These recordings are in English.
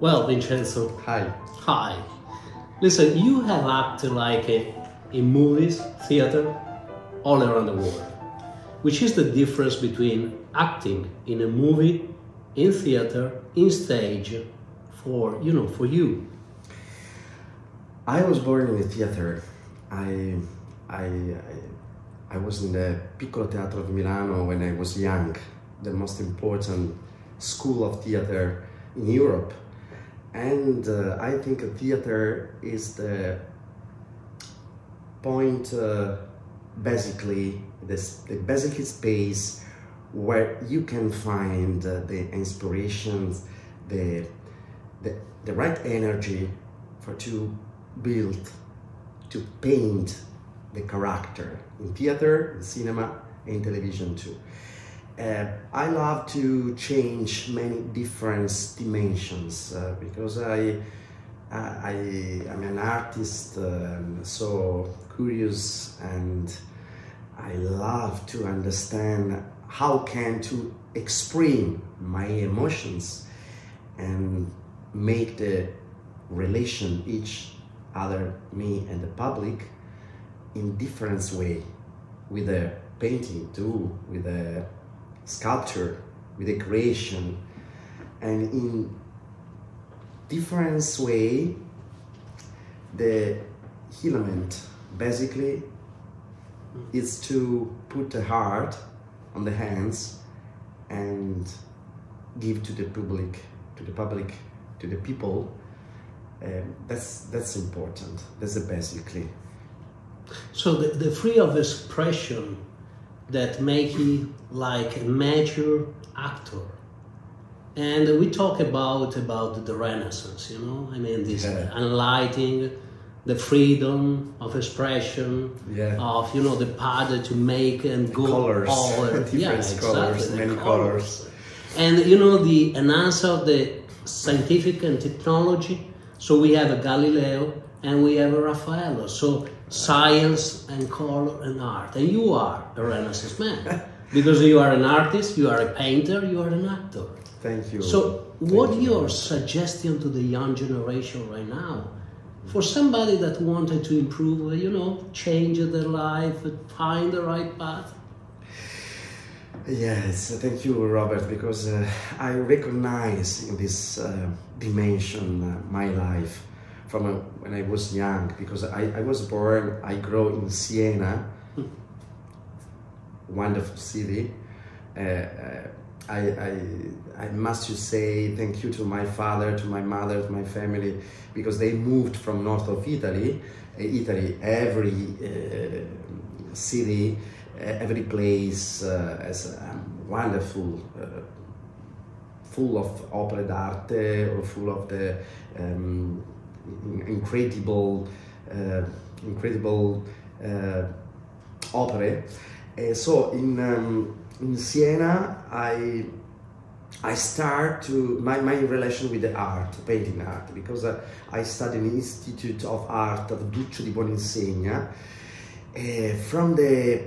Well, Vincenzo, Hi. hi. Listen, you have acted like a, in movies, theater, all around the world. Which is the difference between acting in a movie, in theater, in stage, for you know, for you? I was born in the theater. I, I, I, I was in the Piccolo Teatro of Milano when I was young, the most important school of theater in Europe. And uh, I think a theater is the point, uh, basically, this, the basic space where you can find uh, the inspirations, the, the, the right energy for to build, to paint the character in theater, in cinema, and television too. Uh, I love to change many different dimensions uh, because I, I, I'm an artist, um, so curious, and I love to understand how can to express my emotions and make the relation each other, me and the public, in different way, with a painting too, with a sculpture, with a creation, and in different way, the element basically is to put the heart on the hands and give to the public, to the public, to the people. Um, that's that's important. That's the basically. So the, the free of expression that make you like a major actor. And we talk about about the Renaissance, you know. I mean, this Yeah. enlightening, the freedom of expression, Yeah. of you know the power to make and go Colors. all Different yeah, colors, exactly, the many colors. and you know the enhance of the scientific and technology. So we have a Galileo and we have a Raffaello. So science and color and art. And you are a Renaissance man because you are an artist, you are a painter, you are an actor. Thank you. So Thank what you. your suggestion to the young generation right now? For somebody that wanted to improve, you know, change their life, find the right path. Yes, thank you, Robert, because uh, I recognize in this uh, dimension uh, my life from uh, when I was young, because I, I was born, I grew in Siena, wonderful city. Uh, uh, I, I, I must say thank you to my father, to my mother, to my family, because they moved from north of Italy. Uh, Italy, every uh, city, every place has a wonderful, uh, full of opera d'arte or full of the um, incredible, uh, incredible uh, opere. Uh, so in um, in Siena, I I start to my, my relation with the art, painting art, because uh, I studied in the Institute of Art of Duccio di Buoninsegna. Uh, from the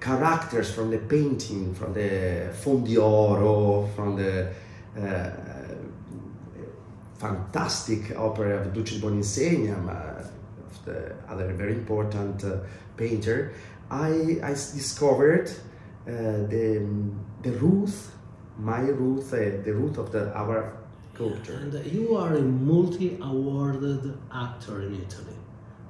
characters, from the painting, from the Fondi Oro, from the uh, fantastic opera of Duccio di Buoninsegna, uh, of the other very important uh, painter, I discovered uh, the, the root, my root, uh, the root of the, our culture. And you are a multi-awarded actor in Italy.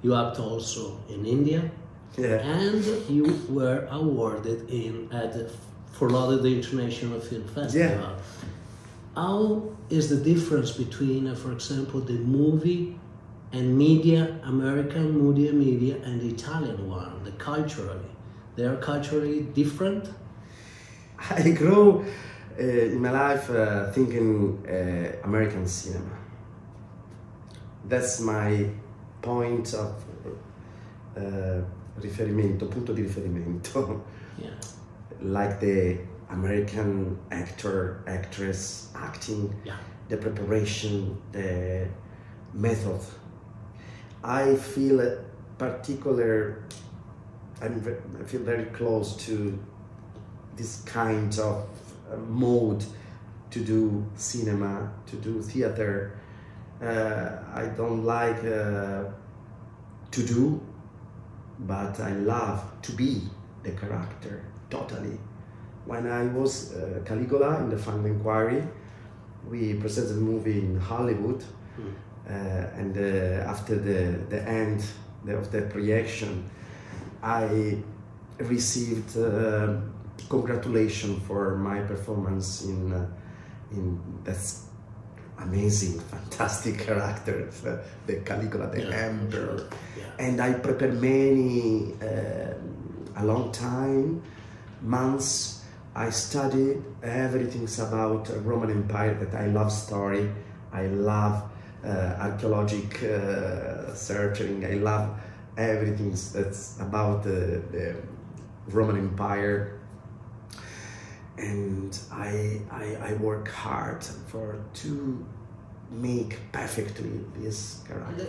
You act also in India, Yeah. and you were awarded in at the Fort Lauderdale International Film Festival. How is the difference between, uh, for example, the movie and media, American media, media, and the Italian one, the culturally? They are culturally different. I grew uh, in my life uh, thinking uh, American cinema. That's my point of uh, riferimento, punto di riferimento. Yeah. like the American actor, actress acting, Yeah. the preparation, the method. I feel a particular, I'm, I feel very close to this kind of uh, mode to do cinema, to do theater. Uh, I don't like uh, to do, but I love to be the character totally. When I was uh, Caligula in the Final Inquiry, we presented the movie in Hollywood, mm. and uh, after the, the end of the projection, I received uh, congratulations for my performance in uh, in that's amazing, fantastic character, uh, the Caligula, the yeah, Emperor, sure. yeah. and I prepared many uh, a long time, months. I studied everything about Roman Empire that I love story. I love uh, archaeological uh, searching. I love everything that's about the, the Roman Empire. And I, I, I work hard for to make perfectly this character.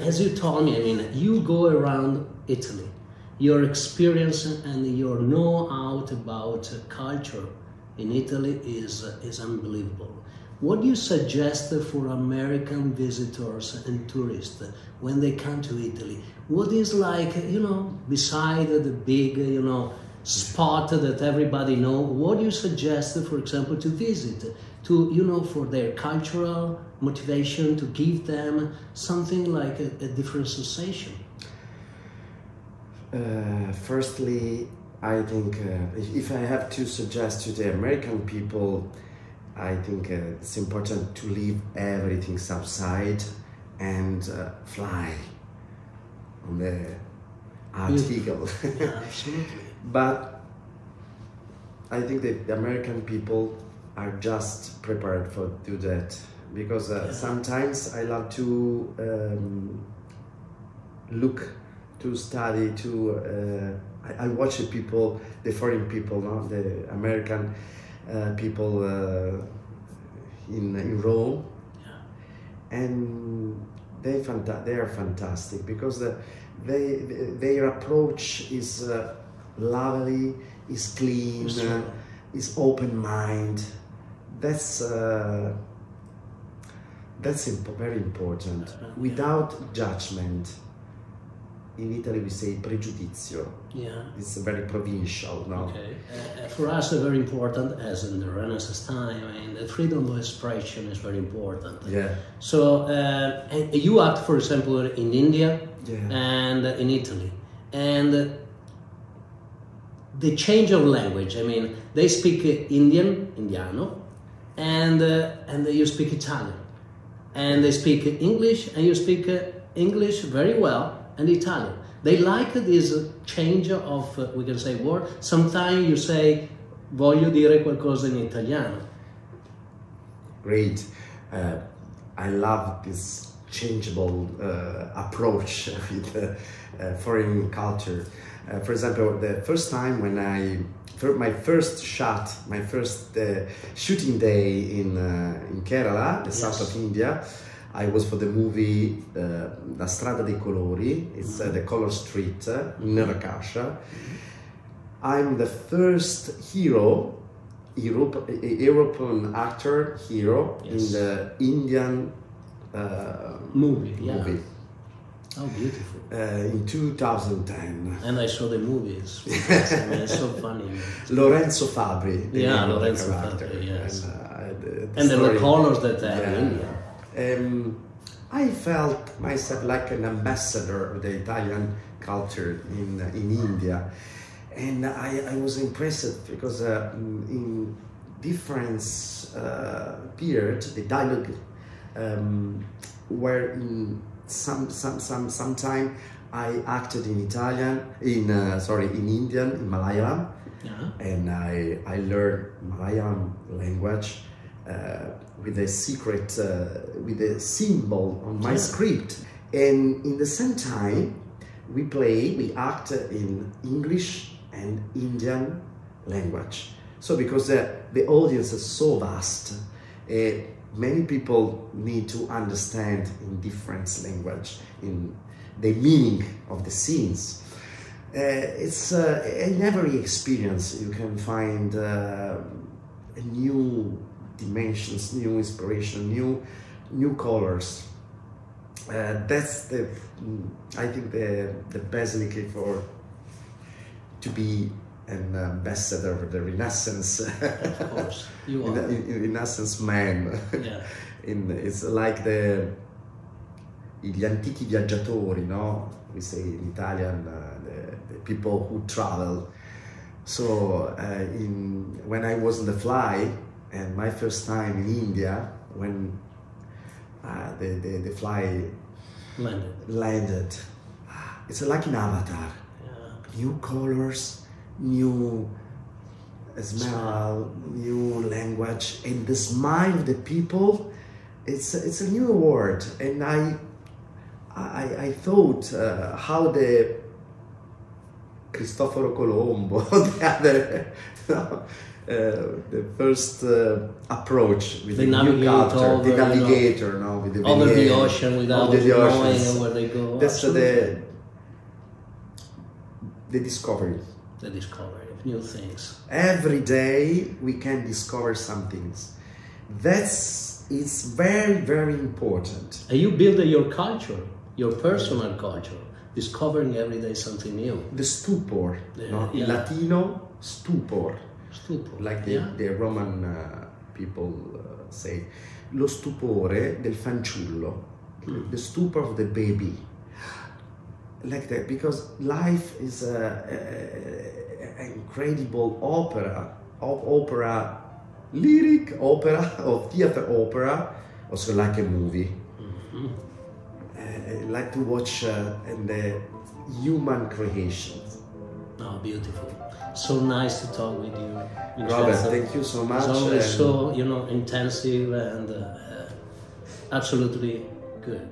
As you told me, I mean, you go around Italy. Your experience and your know-how about culture in Italy is, is unbelievable. What do you suggest for American visitors and tourists when they come to Italy? What is like, you know, beside the big, you know, spot that everybody know, what do you suggest, for example, to visit? To, you know, for their cultural motivation, to give them something like a, a different sensation? Uh, firstly, I think uh, if I have to suggest to the American people, I think uh, it's important to leave everything outside and uh, fly on the art yeah, absolutely. but I think that the American people are just prepared for do that because uh, yeah. sometimes I love to um, look, to study, to uh, I, I watch the people, the foreign people, no? the American uh, people uh, in in Rome, yeah. and they fanta- they are fantastic because the, they their approach is uh, lovely, is clean, uh, is open mind. That's uh, that's imp- very important. Without judgment, in Italy we say pregiudizio. Yeah. It's very provincial, no? Okay. Uh, for us, uh, very important, as in the Renaissance time, I mean, the freedom of expression is very important. Yeah. So uh, you act, for example, in India yeah. and in Italy, and the change of language. I mean, they speak Indian, Indiano, and uh, and you speak Italian, and they speak English, and you speak English very well and Italian. They like this change of, uh, we can say, word. Sometimes you say, voglio dire qualcosa in italiano. Great. Uh, I love this changeable uh, approach with uh, foreign culture. Uh, for example, the first time when I, for my first shot, my first uh, shooting day in, in Kerala, the yes. south of India, I was for the movie uh, La Strada dei Colori, it's uh, the color street in Rakasha. I'm the first hero, Europe, European actor hero yes. in the Indian uh, movie. Yeah. movie. Oh, beautiful. Uh, in 2010. And I saw the movies. it's so funny. Lorenzo Fabri. Yeah, Lorenzo Fabri, yes. And, uh, the, and the colors that they have in India um, I felt myself like an ambassador of the Italian culture in, uh, in India. And I, I was impressed because uh, in different uh, periods, the dialogue um, were in some, some, some, some time I acted in Italian, in, uh, sorry, in Indian, in Malayalam. Yeah. And I, I learned Malayalam language with a secret, uh, with a symbol on my yeah. script. And in the same time, we play, we act in English and Indian language. So because uh, the audience is so vast, uh, many people need to understand in different language, in the meaning of the scenes. Uh, it's uh, in every experience you can find uh, a new dimensions, new inspiration, new new colors. Uh, that's the I think the the basically for to be an ambassador of the Renaissance. of course, you are. In, in, Renaissance man. Yeah. in, it's like the gli antichi viaggiatori, no? We say in Italian, uh, the, the, people who travel. So uh, in, when I was on the fly, and my first time in India, when uh, the, the, the fly landed, landed it's like an avatar. Yeah. New colors, new smell, new language, and the smile of the people. It's it's a new world, and I I, I thought uh, how the Cristoforo Colombo, the other, uh, the first uh, approach with the, the new culture, over, the navigator, no, with the over the ocean without the knowing where they go. That's the the discovery. The discovery of new things. Every day we can discover some things. That's it's very very important. And you build your culture your personal culture, discovering every day something new. The stupor, yeah, no? yeah. in Latino, stupor. Stupor. Like the, yeah. the Roman uh, people uh, say. Lo stupore del fanciullo, mm. the stupor of the baby. Like that, because life is an incredible opera, of opera, lyric opera, or theater opera, also like a movie. Mm-hmm. I like to watch uh, and the human creations. Oh, beautiful! So nice to talk with you, Robert. Thank you so much. It's always so you know intensive and uh, absolutely good.